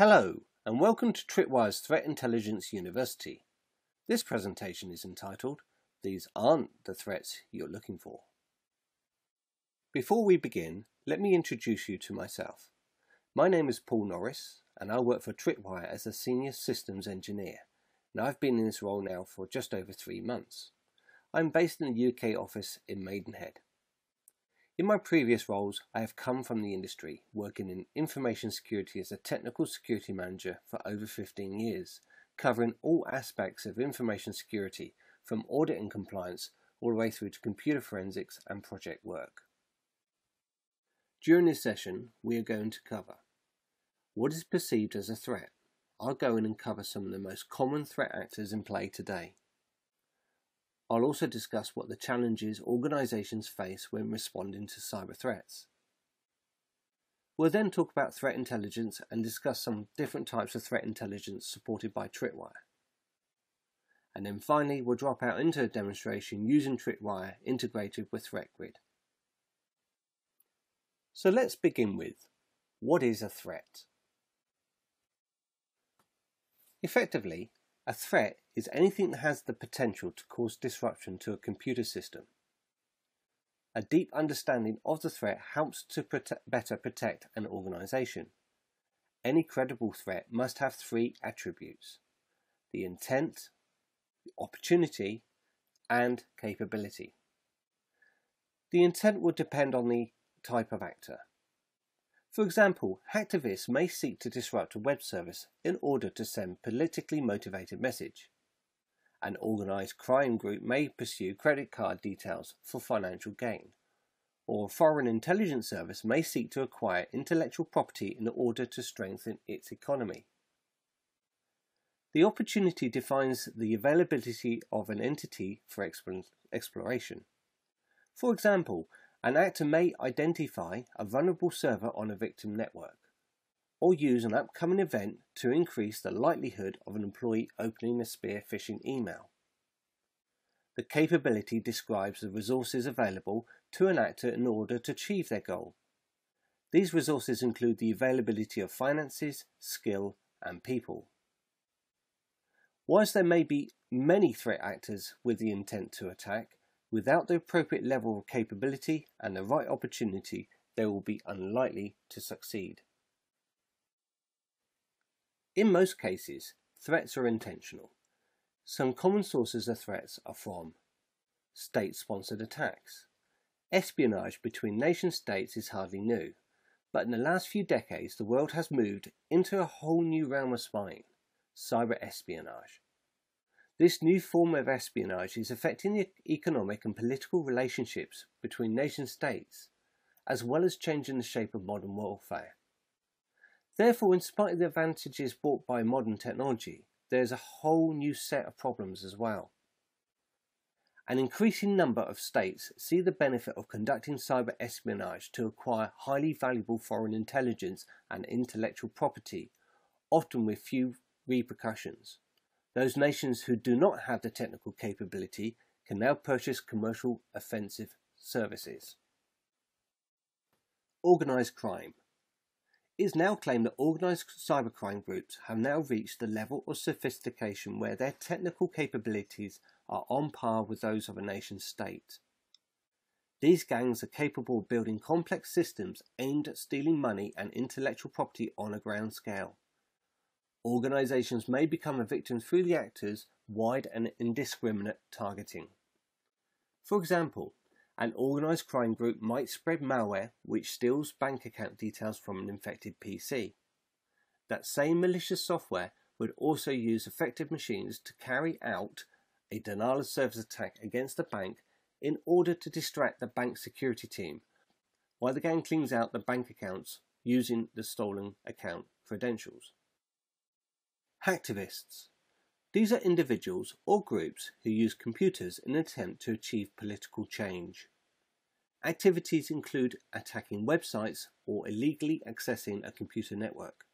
Hello, and welcome to Tripwire's Threat Intelligence University. This presentation is entitled, These Aren't the Threats You're Looking For. Before we begin, let me introduce you to myself. My name is Paul Norris, and I work for Tripwire as a Senior Systems Engineer, and I've been in this role now for just over three months. I'm based in the UK office in Maidenhead. In my previous roles, I have come from the industry, working in information security as a technical security manager for over 15 years, covering all aspects of information security from audit and compliance all the way through to computer forensics and project work. During this session, we are going to cover what is perceived as a threat. I'll go in and cover some of the most common threat actors in play today. I'll also discuss what the challenges organisations face when responding to cyber threats. We'll then talk about threat intelligence and discuss some different types of threat intelligence supported by Tripwire. And then finally, we'll drop out into a demonstration using Tripwire integrated with ThreatGrid. So let's begin with, what is a threat? Effectively, a threat is anything that has the potential to cause disruption to a computer system. A deep understanding of the threat helps to better protect an organization. Any credible threat must have three attributes the intent, the opportunity, and capability. The intent would depend on the type of actor. For example, hacktivists may seek to disrupt a web service in order to send politically motivated message. An organized crime group may pursue credit card details for financial gain. Or a foreign intelligence service may seek to acquire intellectual property in order to strengthen its economy. The opportunity defines the availability of an entity for exploration. For example, an actor may identify a vulnerable server on a victim network, or use an upcoming event to increase the likelihood of an employee opening a spear phishing email. The capability describes the resources available to an actor in order to achieve their goal. These resources include the availability of finances, skill, and people. Whilst there may be many threat actors with the intent to attack, Without the appropriate level of capability and the right opportunity, they will be unlikely to succeed. In most cases, threats are intentional. Some common sources of threats are from state-sponsored attacks. Espionage between nation states is hardly new, but in the last few decades the world has moved into a whole new realm of spying, cyber espionage. This new form of espionage is affecting the economic and political relationships between nation states, as well as changing the shape of modern warfare. Therefore, in spite of the advantages brought by modern technology, there is a whole new set of problems as well. An increasing number of states see the benefit of conducting cyber espionage to acquire highly valuable foreign intelligence and intellectual property, often with few repercussions. Those nations who do not have the technical capability can now purchase commercial offensive services. Organised crime. It is now claimed that organised cybercrime groups have now reached the level of sophistication where their technical capabilities are on par with those of a nation state. These gangs are capable of building complex systems aimed at stealing money and intellectual property on a ground scale. Organizations may become a victim through the actors' wide and indiscriminate targeting. For example, an organized crime group might spread malware which steals bank account details from an infected PC. That same malicious software would also use affected machines to carry out a denial of service attack against the bank in order to distract the bank security team, while the gang cleans out the bank accounts using the stolen account credentials. Hacktivists. These are individuals or groups who use computers in an attempt to achieve political change. Activities include attacking websites or illegally accessing a computer network.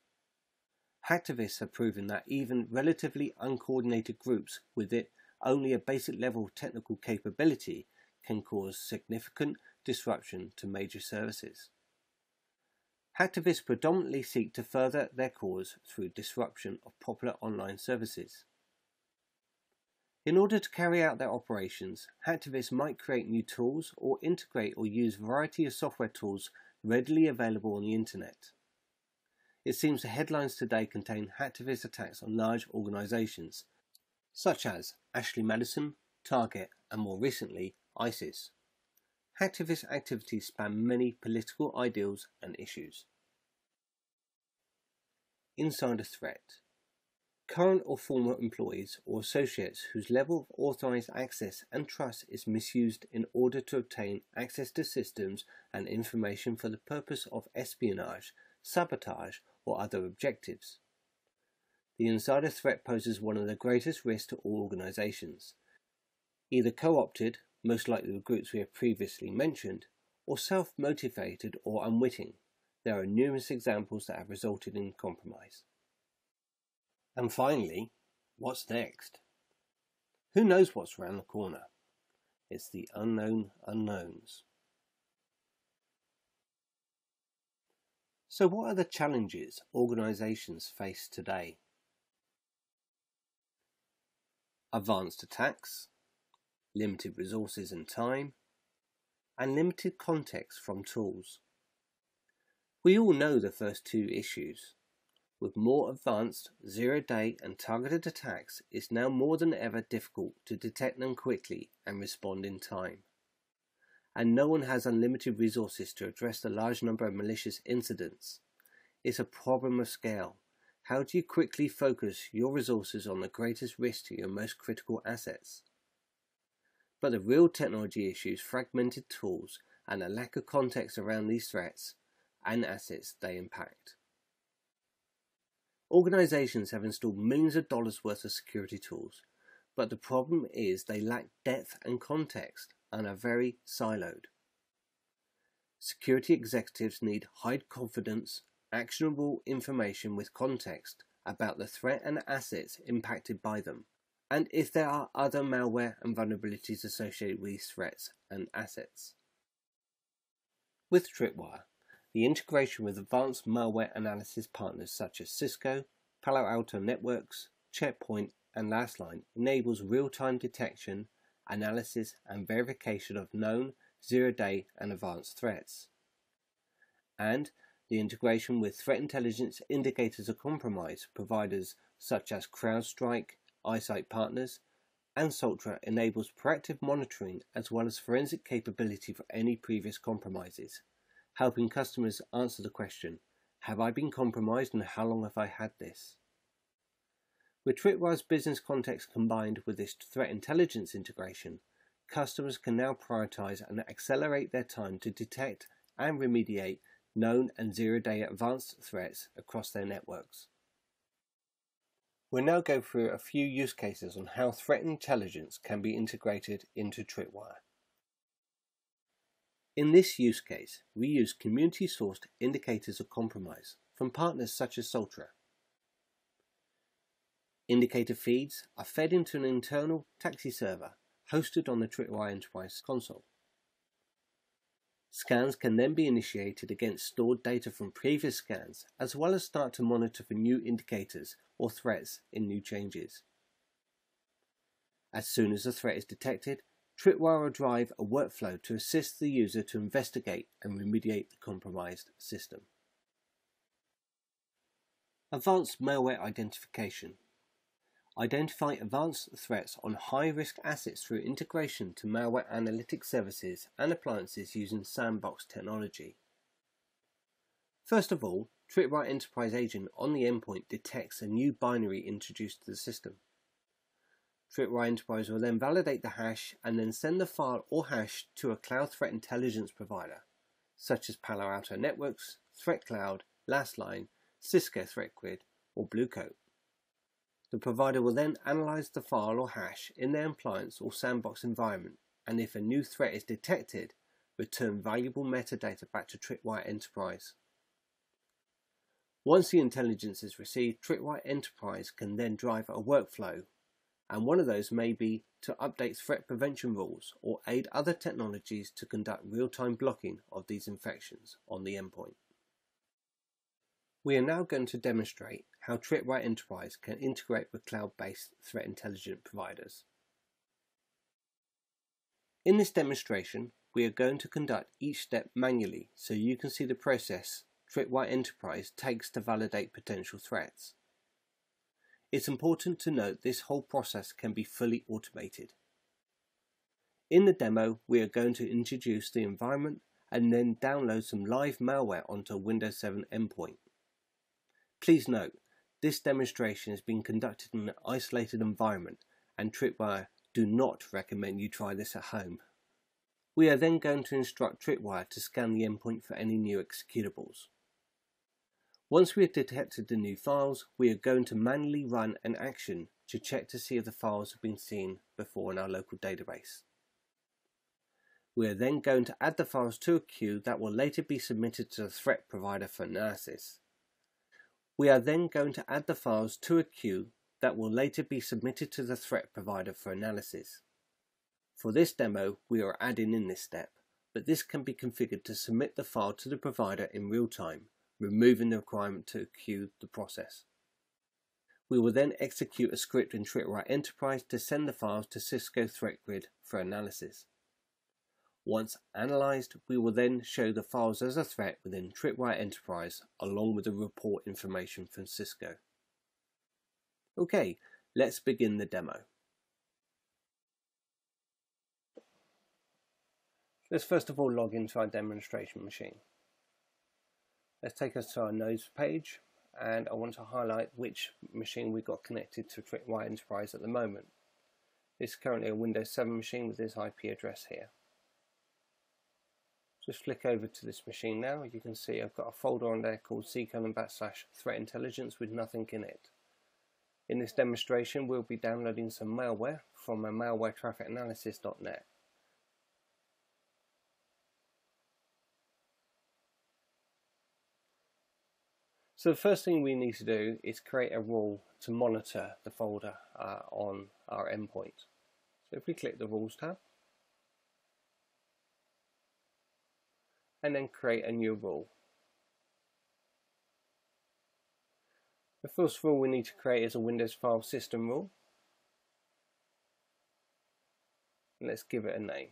Hacktivists have proven that even relatively uncoordinated groups with it only a basic level of technical capability can cause significant disruption to major services. Hacktivists predominantly seek to further their cause through disruption of popular online services. In order to carry out their operations, hacktivists might create new tools or integrate or use a variety of software tools readily available on the internet. It seems the headlines today contain hacktivist attacks on large organizations, such as Ashley Madison, Target, and more recently, ISIS. Hacktivist activities span many political ideals and issues. Insider threat. Current or former employees or associates whose level of authorized access and trust is misused in order to obtain access to systems and information for the purpose of espionage, sabotage, or other objectives. The insider threat poses one of the greatest risks to all organizations. Either co opted, most likely the groups we have previously mentioned, or self motivated or unwitting. There are numerous examples that have resulted in compromise. And finally, what's next? Who knows what's around the corner? It's the unknown unknowns. So, what are the challenges organisations face today? Advanced attacks, limited resources and time, and limited context from tools. We all know the first two issues. With more advanced zero day and targeted attacks, it's now more than ever difficult to detect them quickly and respond in time and no one has unlimited resources to address the large number of malicious incidents. It's a problem of scale. How do you quickly focus your resources on the greatest risk to your most critical assets? But the real technology issues, fragmented tools, and a lack of context around these threats and assets they impact. Organizations have installed millions of dollars worth of security tools, but the problem is they lack depth and context and are very siloed. Security executives need high confidence, actionable information with context about the threat and assets impacted by them, and if there are other malware and vulnerabilities associated with these threats and assets. With Tripwire, the integration with advanced malware analysis partners such as Cisco, Palo Alto Networks, Checkpoint, and Lastline enables real time detection analysis and verification of known, zero-day and advanced threats. And the integration with threat intelligence indicators of compromise providers such as CrowdStrike, iSight Partners, and Soltra enables proactive monitoring as well as forensic capability for any previous compromises, helping customers answer the question, have I been compromised and how long have I had this? With Tripwire's business context combined with this threat intelligence integration, customers can now prioritize and accelerate their time to detect and remediate known and zero-day advanced threats across their networks. We'll now go through a few use cases on how threat intelligence can be integrated into Tripwire. In this use case, we use community-sourced indicators of compromise from partners such as Soltra Indicator feeds are fed into an internal TAXII server hosted on the Tripwire Enterprise console. Scans can then be initiated against stored data from previous scans, as well as start to monitor for new indicators or threats in new changes. As soon as a threat is detected, Tripwire drive a workflow to assist the user to investigate and remediate the compromised system. Advanced Malware Identification Identify advanced threats on high-risk assets through integration to malware analytics services and appliances using sandbox technology. First of all, Tripwire Enterprise Agent on the endpoint detects a new binary introduced to the system. Tripwire Enterprise will then validate the hash and then send the file or hash to a cloud threat intelligence provider, such as Palo Alto Networks, ThreatCloud, Lastline, Cisco ThreatGrid, or Bluecoat. The provider will then analyze the file or hash in their appliance or sandbox environment, and if a new threat is detected, return valuable metadata back to Tripwire Enterprise. Once the intelligence is received, Tripwire Enterprise can then drive a workflow, and one of those may be to update threat prevention rules or aid other technologies to conduct real-time blocking of these infections on the endpoint. We are now going to demonstrate how Tripwire Enterprise can integrate with cloud-based threat intelligence providers. In this demonstration, we are going to conduct each step manually so you can see the process Tripwire Enterprise takes to validate potential threats. It's important to note this whole process can be fully automated. In the demo, we are going to introduce the environment and then download some live malware onto a Windows 7 endpoint. Please note, this demonstration has been conducted in an isolated environment and Tripwire do not recommend you try this at home. We are then going to instruct Tripwire to scan the endpoint for any new executables. Once we have detected the new files, we are going to manually run an action to check to see if the files have been seen before in our local database. We are then going to add the files to a queue that will later be submitted to the threat provider for analysis. We are then going to add the files to a queue that will later be submitted to the threat provider for analysis. For this demo, we are adding in this step, but this can be configured to submit the file to the provider in real time, removing the requirement to queue the process. We will then execute a script in Tripwire Enterprise to send the files to Cisco Threat Grid for analysis. Once analyzed, we will then show the files as a threat within Tripwire Enterprise along with the report information from Cisco. Okay, let's begin the demo. Let's first of all log into our demonstration machine. Let's take us to our nodes page and I want to highlight which machine we've got connected to Tripwire Enterprise at the moment. This is currently a Windows 7 machine with this IP address here. Just flick over to this machine now. You can see I've got a folder on there called ccolon backslash threat intelligence with nothing in it. In this demonstration, we'll be downloading some malware from a malwaretrafficanalysis.net. So the first thing we need to do is create a rule to monitor the folder uh, on our endpoint. So if we click the Rules tab, and then create a new rule. The first rule we need to create is a Windows file system rule. let's give it a name.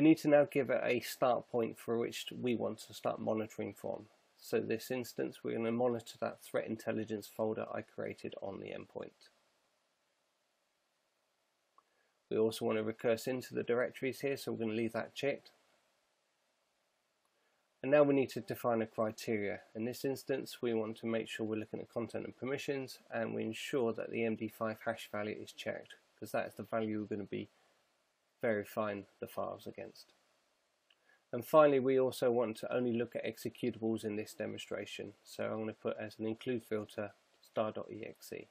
We need to now give it a start point for which we want to start monitoring from. So this instance, we're going to monitor that threat intelligence folder I created on the endpoint. We also want to recurse into the directories here, so we're going to leave that checked. And now we need to define a criteria. In this instance, we want to make sure we're looking at content and permissions, and we ensure that the MD5 hash value is checked, because that is the value we're going to be verifying the files against. And finally, we also want to only look at executables in this demonstration. So I'm going to put as an include filter star.exe.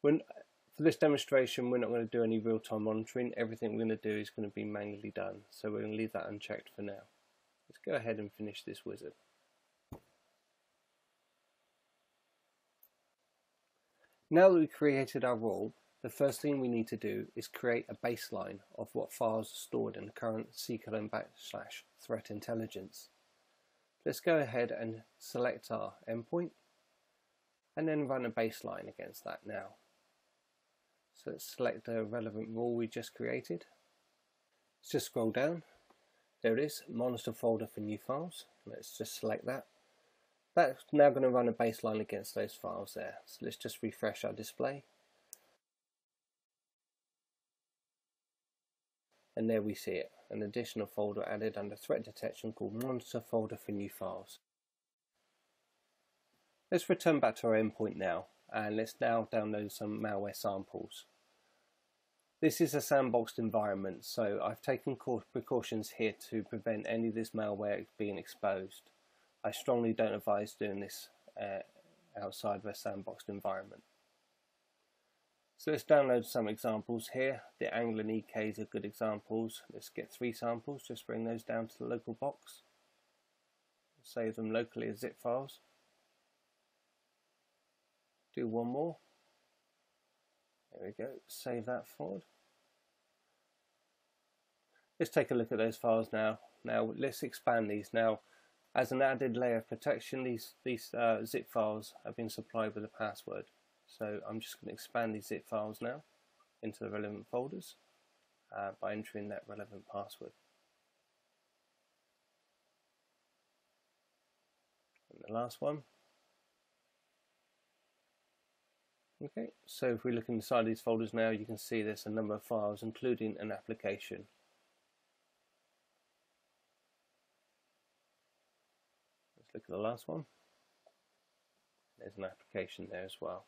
When, for this demonstration, we're not going to do any real-time monitoring. Everything we're going to do is going to be manually done. So we're going to leave that unchecked for now. Let's go ahead and finish this wizard. Now that we've created our rule, the first thing we need to do is create a baseline of what files are stored in the current ccolon backslash threat intelligence. Let's go ahead and select our endpoint and then run a baseline against that now. So let's select the relevant rule we just created. Let's just scroll down. There it is, monitor folder for new files. Let's just select that. That's now going to run a baseline against those files there. So let's just refresh our display and there we see it, an additional folder added under threat detection called monitor folder for new files. Let's return back to our endpoint now and let's now download some malware samples. This is a sandboxed environment so I've taken precautions here to prevent any of this malware being exposed. I strongly don't advise doing this uh, outside of a sandboxed environment. So let's download some examples here. The Angler EKs are good examples. Let's get three samples, just bring those down to the local box. Save them locally as zip files. Do one more. There we go, save that forward. Let's take a look at those files now. Now let's expand these. Now as an added layer of protection these, these uh, zip files have been supplied with a password. So I'm just going to expand these zip files now into the relevant folders uh, by entering that relevant password. And the last one. Okay, so if we look inside these folders now, you can see there's a number of files, including an application. Let's look at the last one. There's an application there as well.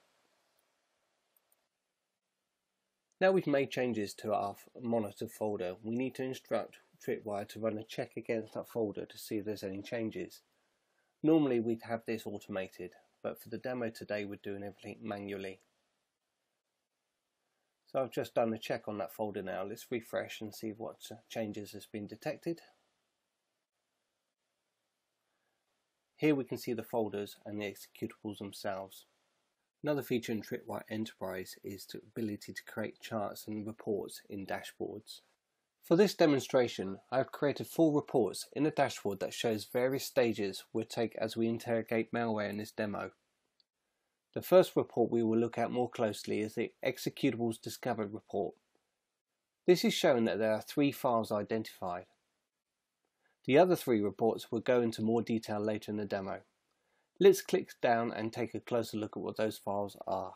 Now we've made changes to our monitor folder, we need to instruct Tripwire to run a check against that folder to see if there's any changes. Normally we'd have this automated, but for the demo today we're doing everything manually. So I've just done a check on that folder now. Let's refresh and see what uh, changes has been detected. Here we can see the folders and the executables themselves. Another feature in Tripwire Enterprise is the ability to create charts and reports in dashboards. For this demonstration, I have created four reports in a dashboard that shows various stages we'll take as we interrogate malware in this demo. The first report we will look at more closely is the Executables Discovered report. This is showing that there are three files identified. The other three reports will go into more detail later in the demo. Let's click down and take a closer look at what those files are.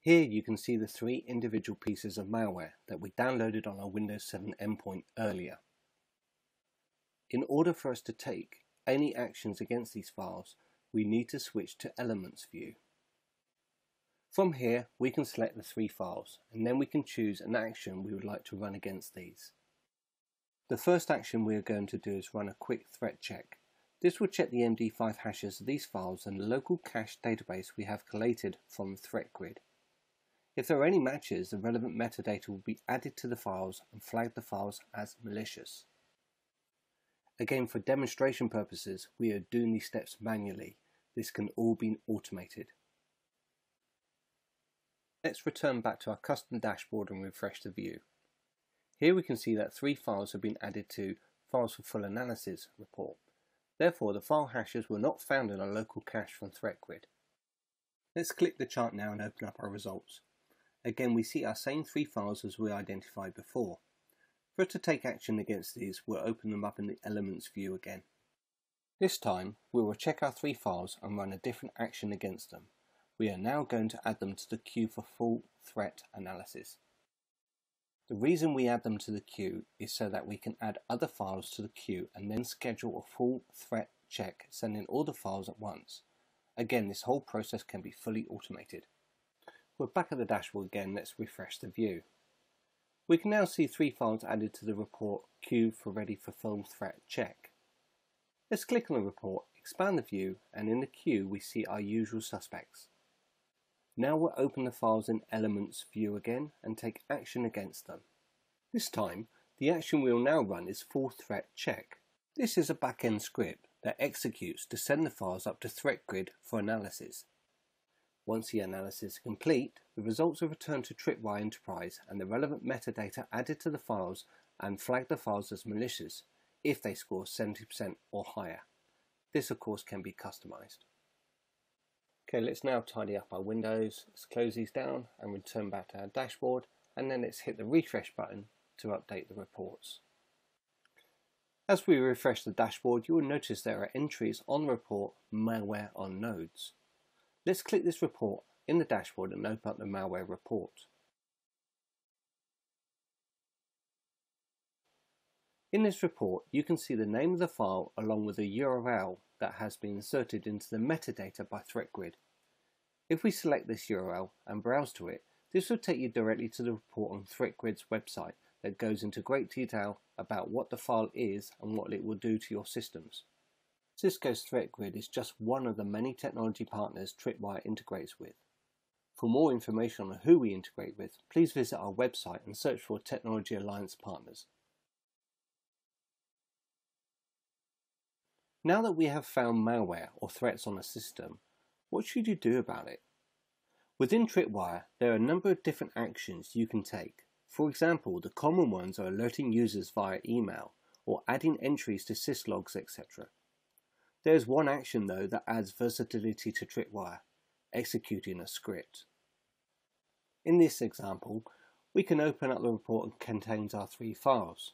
Here you can see the three individual pieces of malware that we downloaded on our Windows 7 endpoint earlier. In order for us to take any actions against these files, we need to switch to Elements View. From here, we can select the three files, and then we can choose an action we would like to run against these. The first action we are going to do is run a quick threat check. This will check the MD5 hashes of these files and the local cache database we have collated from ThreatGrid. If there are any matches, the relevant metadata will be added to the files and flag the files as malicious. Again, for demonstration purposes, we are doing these steps manually. This can all be automated. Let's return back to our custom dashboard and refresh the view. Here we can see that three files have been added to Files for Full Analysis report. Therefore, the file hashes were not found in a local cache from ThreatGrid. Let's click the chart now and open up our results. Again, we see our same three files as we identified before. For us to take action against these, we'll open them up in the Elements view again. This time, we will check our three files and run a different action against them. We are now going to add them to the queue for full threat analysis. The reason we add them to the queue is so that we can add other files to the queue and then schedule a full threat check sending all the files at once. Again, this whole process can be fully automated. We're back at the dashboard again, let's refresh the view. We can now see three files added to the report queue for ready for full threat check. Let's click on the report, expand the view, and in the queue we see our usual suspects. Now we'll open the files in Elements view again and take action against them. This time, the action we will now run is full threat check. This is a backend script that executes to send the files up to ThreatGrid for analysis. Once the analysis is complete, the results are returned to Tripwire Enterprise and the relevant metadata added to the files and flag the files as malicious if they score 70% or higher. This of course can be customized. Okay, let's now tidy up our windows. Let's close these down and return back to our dashboard and then let's hit the refresh button to update the reports. As we refresh the dashboard, you will notice there are entries on the report malware on nodes. Let's click this report in the dashboard and open up the malware report. In this report, you can see the name of the file along with the URL that has been inserted into the metadata by ThreatGrid. If we select this URL and browse to it, this will take you directly to the report on ThreatGrid's website that goes into great detail about what the file is and what it will do to your systems. Cisco's ThreatGrid is just one of the many technology partners Tripwire integrates with. For more information on who we integrate with, please visit our website and search for Technology Alliance Partners. Now that we have found malware or threats on a system, what should you do about it? Within Tripwire, there are a number of different actions you can take. For example, the common ones are alerting users via email or adding entries to syslogs, etc. There is one action though that adds versatility to Tripwire, executing a script. In this example, we can open up the report that contains our three files.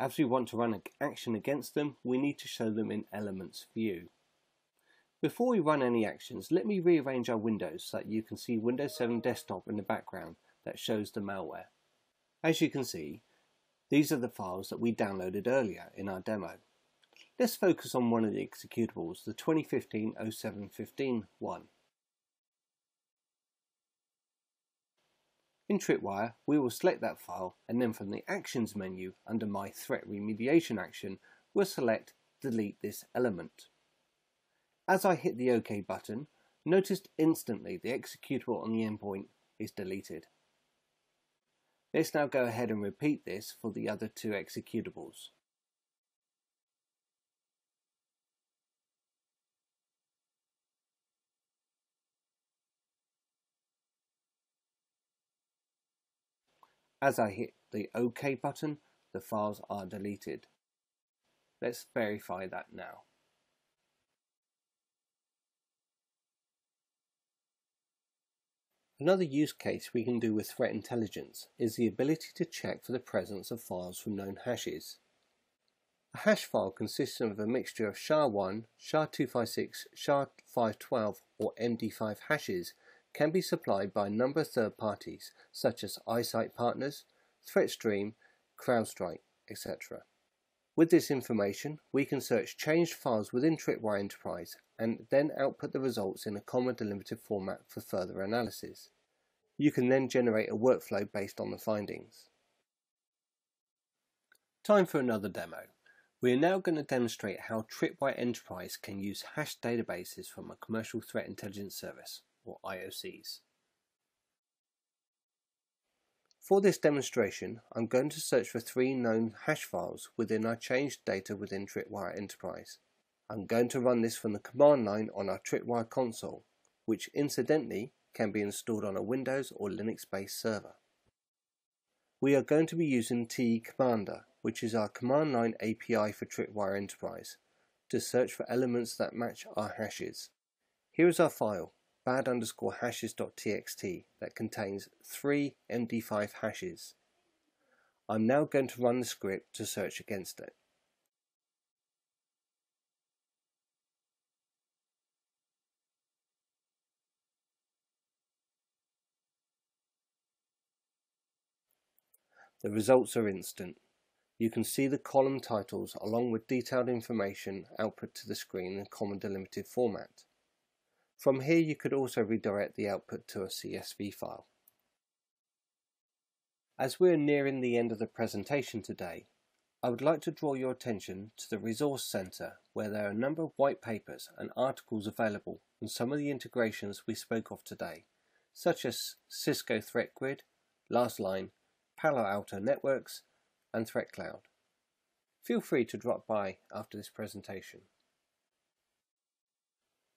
As we want to run an action against them, we need to show them in Elements view. Before we run any actions, let me rearrange our windows so that you can see Windows 7 Desktop in the background that shows the malware. As you can see, these are the files that we downloaded earlier in our demo. Let's focus on one of the executables, the 2015-07-15 one. In Tripwire, we will select that file and then from the Actions menu under My Threat Remediation action, we'll select Delete this element. As I hit the OK button, notice instantly the executable on the endpoint is deleted. Let's now go ahead and repeat this for the other two executables. As I hit the OK button, the files are deleted. Let's verify that now. Another use case we can do with threat intelligence is the ability to check for the presence of files from known hashes. A hash file consists of a mixture of SHA-1, SHA-256, SHA-512 or MD5 hashes can be supplied by a number of third parties such as iSight Partners, ThreatStream, CrowdStrike, etc. With this information, we can search changed files within Tripwire Enterprise and then output the results in a comma delimited format for further analysis. You can then generate a workflow based on the findings. Time for another demo. We are now going to demonstrate how Tripwire Enterprise can use hashed databases from a commercial threat intelligence service, or IOCs. For this demonstration, I'm going to search for three known hash files within our changed data within Tripwire Enterprise. I'm going to run this from the command line on our Tripwire console, which incidentally can be installed on a Windows or Linux-based server. We are going to be using TE Commander, which is our command line API for Tripwire Enterprise, to search for elements that match our hashes. Here is our file, bad underscore hashes.txt that contains three MD5 hashes. I'm now going to run the script to search against it. The results are instant. You can see the column titles along with detailed information output to the screen in common delimited format. From here you could also redirect the output to a CSV file. As we're nearing the end of the presentation today, I would like to draw your attention to the Resource Centre where there are a number of white papers and articles available on some of the integrations we spoke of today, such as Cisco Threat Grid, Lastline, Palo Alto Networks, and ThreatCloud. Feel free to drop by after this presentation.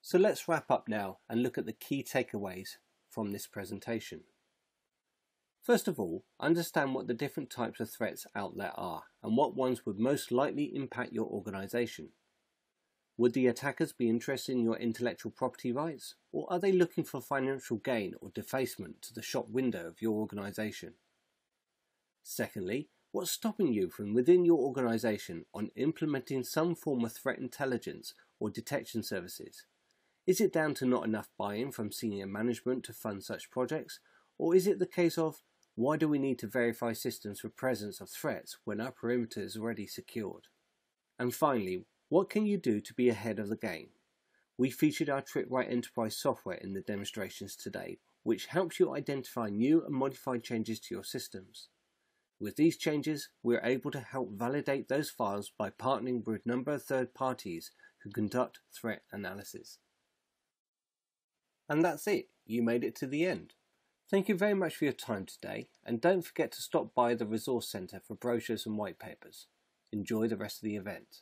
So let's wrap up now and look at the key takeaways from this presentation. First of all, understand what the different types of threats out there are and what ones would most likely impact your organization. Would the attackers be interested in your intellectual property rights, or are they looking for financial gain or defacement to the shop window of your organization? Secondly, what's stopping you from within your organization on implementing some form of threat intelligence or detection services? Is it down to not enough buy-in from senior management to fund such projects, or is it the case of why do we need to verify systems for presence of threats when our perimeter is already secured? And finally, what can you do to be ahead of the game? We featured our Tripwire Enterprise software in the demonstrations today, which helps you identify new and modified changes to your systems. With these changes, we are able to help validate those files by partnering with a number of third parties who conduct threat analysis. And that's it, you made it to the end. Thank you very much for your time today, and don't forget to stop by the Resource Centre for brochures and white papers. Enjoy the rest of the event.